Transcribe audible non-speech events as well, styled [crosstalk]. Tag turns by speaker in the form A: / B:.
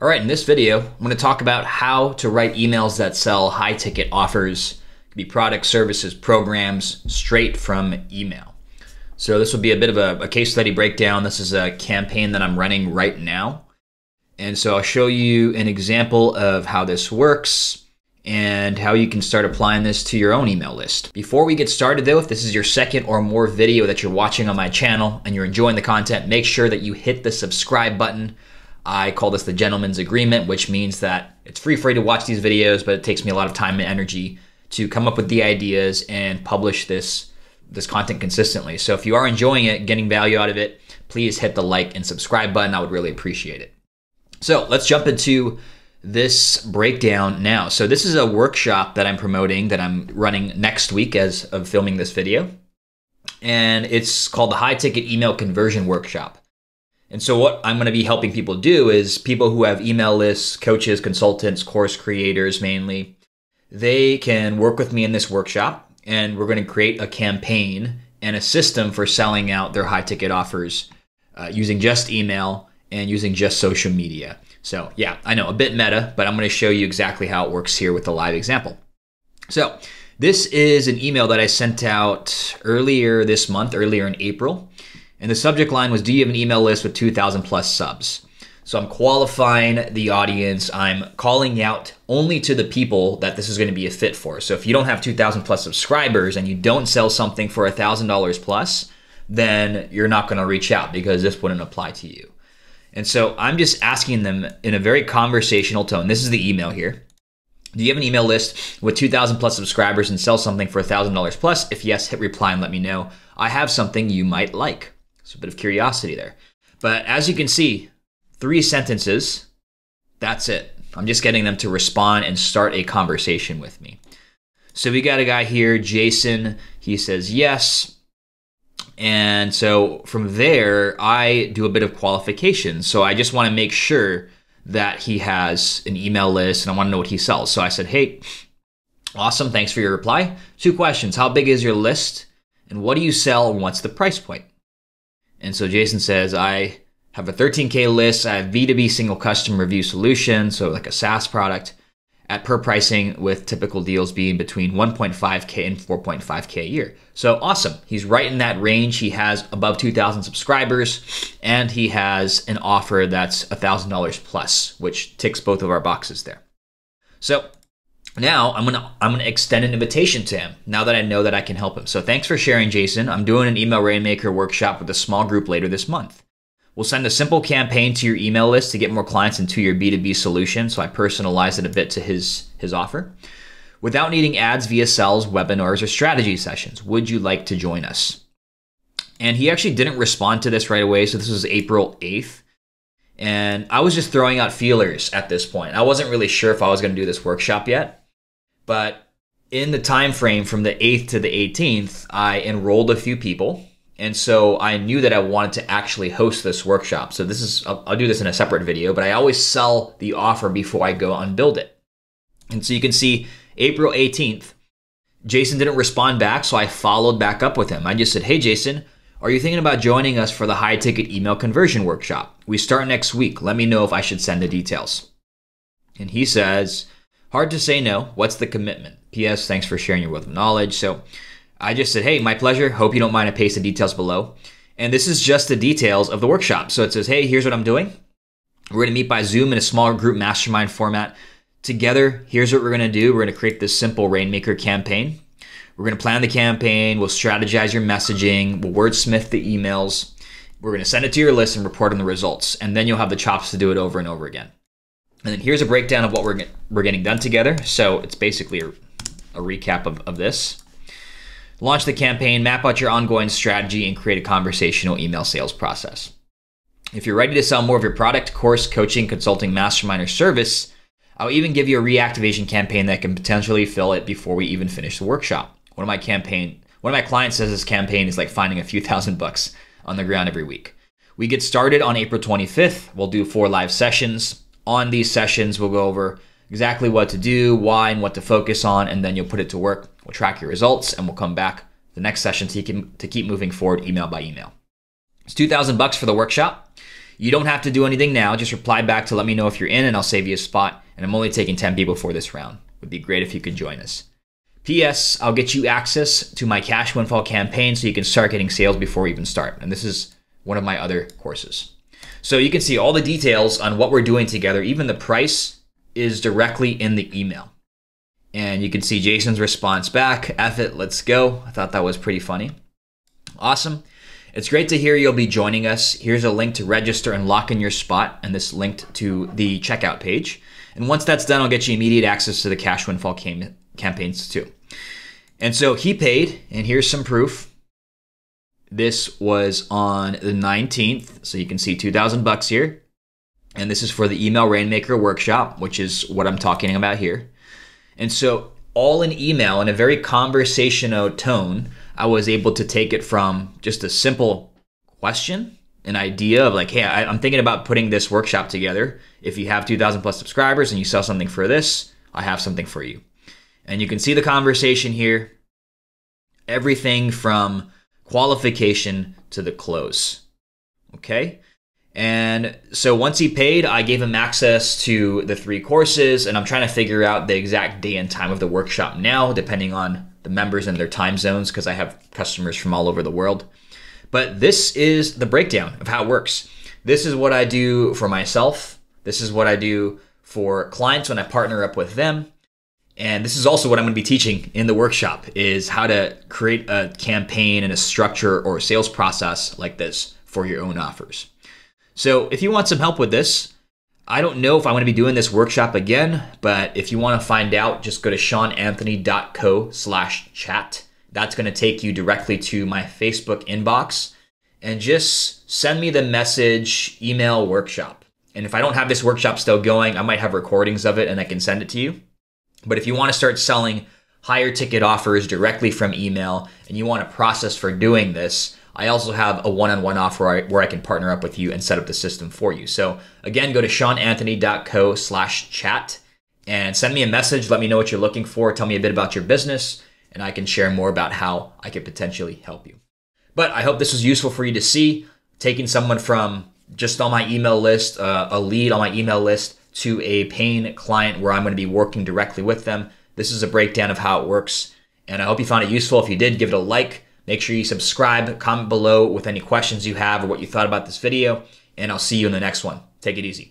A: All right, in this video, I'm going to talk about how to write emails that sell high ticket offers, it could be products, services, programs, straight from email. So this will be a bit of a, a, case study breakdown. This is a campaign that I'm running right now. And so I'll show you an example of how this works and how you can start applying this to your own email list. Before we get started though, if this is your second or more video that you're watching on my channel and you're enjoying the content, make sure that you hit the subscribe button I call this the gentleman's agreement, which means that it's free for you to watch these videos, but it takes me a lot of time and energy to come up with the ideas and publish this this content consistently. So if you are enjoying it, getting value out of it, please hit the like and subscribe button. I would really appreciate it. So let's jump into this breakdown now. So this is a workshop that I'm promoting that I'm running next week as of filming this video. And it's called the High Ticket Email Conversion Workshop. And so, what I'm going to be helping people do is people who have email lists, coaches, consultants, course creators mainly, they can work with me in this workshop and we're going to create a campaign and a system for selling out their high ticket offers uh, using just email and using just social media. So, yeah, I know a bit meta, but I'm going to show you exactly how it works here with a live example. So, this is an email that I sent out earlier this month, earlier in April. And the subject line was Do you have an email list with 2,000 plus subs? So I'm qualifying the audience. I'm calling out only to the people that this is going to be a fit for. So if you don't have 2,000 plus subscribers and you don't sell something for $1,000 plus, then you're not going to reach out because this wouldn't apply to you. And so I'm just asking them in a very conversational tone. This is the email here. Do you have an email list with 2,000 plus subscribers and sell something for $1,000 plus? If yes, hit reply and let me know. I have something you might like. So a bit of curiosity there. But as you can see, three sentences, that's it. I'm just getting them to respond and start a conversation with me. So we got a guy here, Jason. He says yes. And so from there, I do a bit of qualification. So I just want to make sure that he has an email list and I want to know what he sells. So I said, hey, awesome. Thanks for your reply. Two questions How big is your list? And what do you sell? And what's the price point? And so Jason says, I have a 13K list. I have B2B single custom review solution, so like a SaaS product at per pricing with typical deals being between 1.5K and 4.5K a year. So awesome. He's right in that range. He has above 2,000 subscribers and he has an offer that's $1,000 plus, which ticks both of our boxes there. So now I'm gonna I'm gonna extend an invitation to him now that I know that I can help him. So thanks for sharing, Jason. I'm doing an email rainmaker workshop with a small group later this month. We'll send a simple campaign to your email list to get more clients into your B2B solution. So I personalize it a bit to his his offer. Without needing ads via sales, webinars, or strategy sessions, would you like to join us? And he actually didn't respond to this right away. So this was April 8th. And I was just throwing out feelers at this point. I wasn't really sure if I was going to do this workshop yet. But in the time frame from the 8th to the 18th, I enrolled a few people. And so I knew that I wanted to actually host this workshop. So this is, I'll, do this in a separate video, but I always sell the offer before I go unbuild it. And so you can see April 18th, Jason didn't respond back. So I followed back up with him. I just said, Hey, Jason, are you thinking about joining us for the high ticket email conversion workshop? We start next week. Let me know if I should send the details. And he says, Hard to say no. What's the commitment? P.S. Thanks for sharing your wealth of knowledge. So I just said, hey, my pleasure. Hope you don't mind. I paste the details below. And this is just the details of the workshop. So it says, hey, here's what I'm doing. We're going to meet by Zoom in a small group mastermind format. Together, here's what we're going to do. We're going to create this simple Rainmaker campaign. We're going to plan the campaign. We'll strategize your messaging. We'll wordsmith the emails. We're going to send it to your list and report on the results. And then you'll have the chops to do it over and over again. And then here's a breakdown of what we're, we're getting done together. So it's basically a, a recap of, of this. Launch the campaign, map out your ongoing strategy, and create a conversational email sales process. If you're ready to sell more of your product, course, coaching, consulting, mastermind, or service, I'll even give you a reactivation campaign that can potentially fill it before we even finish the workshop. One of my campaign, one of my clients says this campaign is like finding a few [laughs] thousand bucks on the ground every week. We get started on April 25th. We'll do four live sessions on these sessions, we'll go over exactly what to do, why, and what to focus on, and then you'll put it to work. We'll track your results, and we'll come back the next session to keep, to keep moving forward email by email. It's 2000 bucks for the workshop. You don't have to do anything now. Just reply back to let me know if you're in and I'll save you a spot. And I'm only taking 10 people for this round. Would be great if you could join us. P.S. I'll get you access to my cash windfall campaign so you can start getting sales before we even start. And this is one of my other courses. So you can see all the details on what we're doing together. Even the price is directly in the email. And you can see Jason's response back. F it, let's go. I thought that was pretty funny. Awesome. It's great to hear you'll be joining us. Here's a link to register and lock in your spot, and this linked to the checkout page. And once that's done, I'll get you immediate access to the cash windfall cam- campaigns too. And so he paid, and here's some proof. This was on the 19th, so you can see 2000 bucks here. And this is for the email rainmaker workshop, which is what I'm talking about here. And so all in email in a very conversational tone, I was able to take it from just a simple question, an idea of like, hey, I, am thinking about putting this workshop together. If you have 2,000 plus subscribers and you sell something for this, I have something for you. And you can see the conversation here. Everything from qualification to the close. Okay. And so once he paid, I gave him access to the three courses, and I'm trying to figure out the exact day and time of the workshop now, depending on the members and their time zones, because I have customers from all over the world. But this is the breakdown of how it works. This is what I do for myself. This is what I do for clients when I partner up with them. And this is also what I'm going to be teaching in the workshop is how to create a campaign and a structure or a sales process like this for your own offers. So if you want some help with this, I don't know if I'm going to be doing this workshop again, but if you want to find out, just go to seananthony.co slash chat. That's going to take you directly to my Facebook inbox and just send me the message email workshop. And if I don't have this workshop still going, I might have recordings of it and I can send it to you. But if you want to start selling higher ticket offers directly from email and you want a process for doing this, I also have a one-on-one offer where I, where I can partner up with you and set up the system for you. So again, go to seananthony.co slash chat and send me a message. Let me know what you're looking for. Tell me a bit about your business and I can share more about how I could potentially help you. But I hope this was useful for you to see. Taking someone from just on my email list, uh, a lead on my email list, to a paying client where I'm going to be working directly with them. This is a breakdown of how it works. And I hope you found it useful. If you did, give it a like Make sure you subscribe, comment below with any questions you have or what you thought about this video, and I'll see you in the next one. Take it easy.